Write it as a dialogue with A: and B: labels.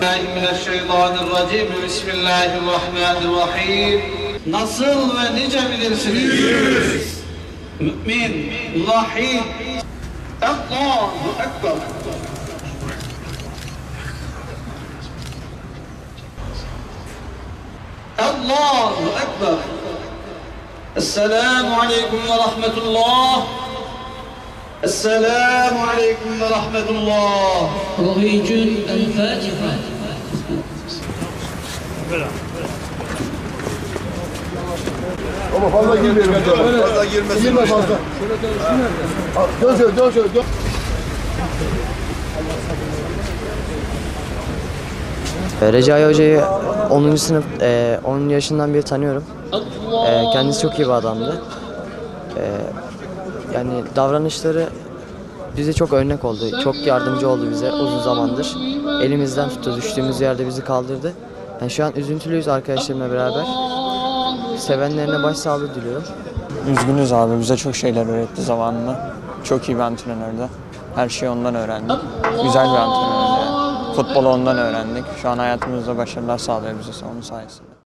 A: من الله الرحمن الرحيم Nasıl ve nice bilirsiniz? Mümin, rahim, Allahu Ekber. Allahu Ekber. Esselamu Aleyküm ve Rahmetullah. Esselamu Aleyküm ve Rahmetullah.
B: رويج الفاتحة
C: Ama fazla girmeyelim. Fazla girmesin. Girme fazla. Dön şöyle, dön şöyle, dön.
D: E, Recai Hoca'yı 10. sınıf, e, 10 yaşından beri tanıyorum. E, kendisi çok iyi bir adamdı. E, yani davranışları bize çok örnek oldu. Çok yardımcı oldu bize uzun zamandır. Elimizden tuttu, düştüğümüz yerde bizi kaldırdı. Yani şu an üzüntülüyüz arkadaşlarımla beraber. Sevenlerine başsağlığı diliyorum.
E: Üzgünüz abi bize çok şeyler öğretti zamanında. Çok iyi bir antrenördü. Her şeyi ondan öğrendik. Güzel bir antrenördü yani. Futbolu ondan öğrendik. Şu an hayatımızda başarılar sağlıyor bize onun sayesinde.